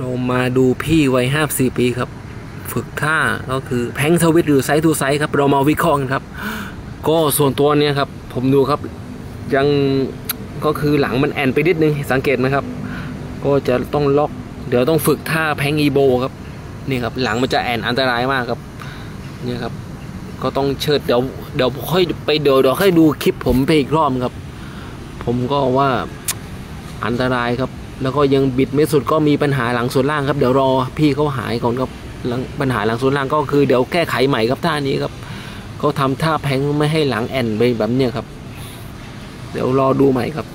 เรามาดูพี่วัยห้าสี่ปีครับ ฝึกท่าก็คือ plank twist หรือ side to side ครับ เรามาวิเคราะห์กันครับ ก็ส่วนตัวเนี่ยครับ ผมดูครับ ยังก็คือหลังมันแอ่นไปนิดนึงสังเกตไหมครับ ก็จะต้องล็อก เดี๋ยวต้องฝึกท่า plank elbow ครับนี่ครับ หลังมันจะแอ่นอันตรายมากครับเนี่ยครับ ก็ต้องเชิดเดี๋ยวเดี๋ยวค่อยไปเดี๋ยวเดี๋ยวค่อยดูคลิปผมไปอีกรอบครับ ผมก็ว่าอันตรายครับ แล้วก็ยังบิดไม่สุดก็มีปัญหาหลังส่วนล่างครับ เดี๋ยวรอพี่เขาหายก่อนครับปัญหาหลังส่วนล่างก็คือเดี๋ยวแก้ไขใหม่ครับท่านี้ครับเขาทำท่าแพงไม่ให้หลังแอนไปแบบเนี้ยครับ เดี๋ยวรอดูใหม่ครับ